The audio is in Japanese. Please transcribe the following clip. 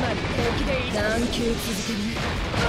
まり敵でいい。球続けね。